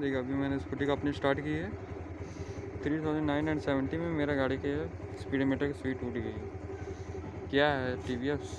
देखिए अभी मैंने स्कूटी को अपनी स्टार्ट की है। Three thousand nine hundred seventy में मेरा गाड़ी के स्पीडोमीटर की स्पीड टूट गई। क्या है टी वी एस